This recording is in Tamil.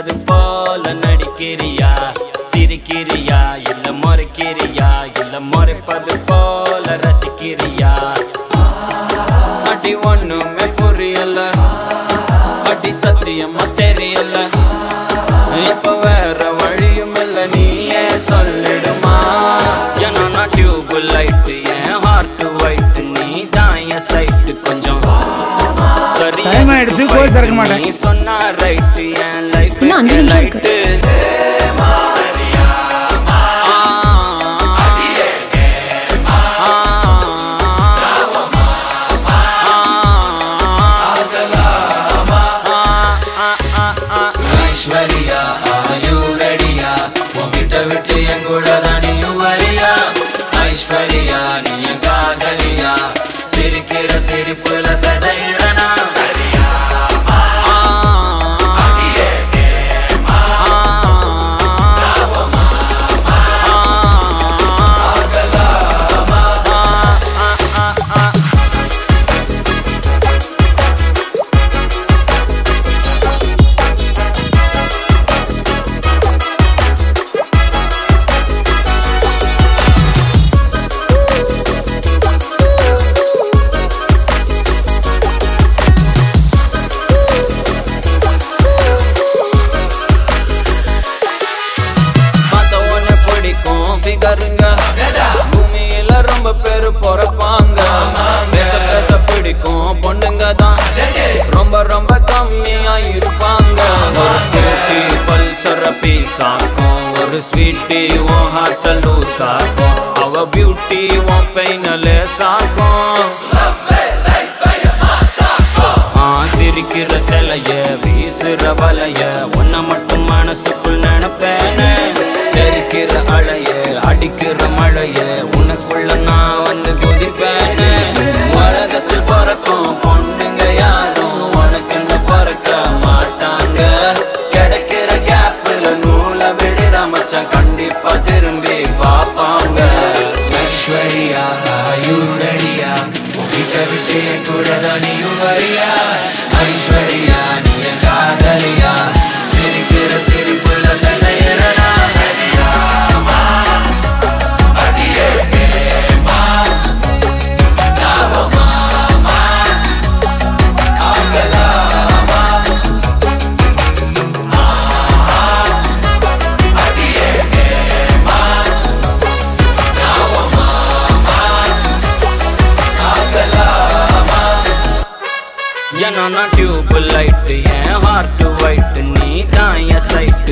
பிடிச்சது போல நடிக்கிறியா? சிரிக்கிறியா? இல்ல முறைக்கிறியா? இல்ல முறைப்பது போல ரசிக்கிறியா? அடி ஒண்ணுமே புரியல. அடி சத்தியமா தெரியல. இப்ப வேற வழியும் இல்ல நீயே சொல்லிடுமா? ஏன்னா நான் டியூப் லைட் என் ஹார்ட் ஒயிட் நீ தான் என் சைட் Time ஆயிடுச்சு, கோயில் திறக்க மாட்டேன். நீ சொன்னா ரைட் என் லைஃப் இன்னும் அஞ்சு நிமிஷம் இருக்கு. லைட் ஐஸ்வர்யா ஆயு ரெடியா உன்கிட்ட விட்டு என் கூட தான் நீயும் வரியா ஐஸ்வர்யா நீ என் காதலியா சிரிக்கிற சிரிப்புல சதையிறனா ஃபிகருங்க பூமியில ரொம்ப பேரு பிறப்பாங்க. பேச பேச பிடிக்கும் பொண்ணுங்க தான். ரொம்ப ரொம்ப கம்மியா இருப்பாங்க. ஒரு ஸ்கூட்டி பல்சர பீஸ் ஒரு ஸ்வீட்டி உன் ஹார்ட்ட லூஸ் ஆக்கும் அவ பியூட்டி உன் பெயின லேஸ் சிரிக்கிற சிலைய வீசுற வலைய உன்னை மட்டும் மனசுக்குள் நினைப்பேனே. அடிக்கிற அலைய அடிக்கிற மழைய உனக்குள்ள நான் வந்து குதிப்பேன். உலகத்தில் பறக்கும் பொண்ணுங்க யாரும் உனக்குன்னு பறக்க மாட்டாங்க. கிடைக்கிற கேப்ல நூல விடுற மச்சான் கண்டிப்பா திரும்பி பார்ப்பாங்க. ஐஸ்வர்யா ஆயூரடியா உங்கிட்ட விட்டு என் கூட தான் நீயும் வரியா? नाना ट्यूब लाइट है हार्ट वाइट नी दाया साइट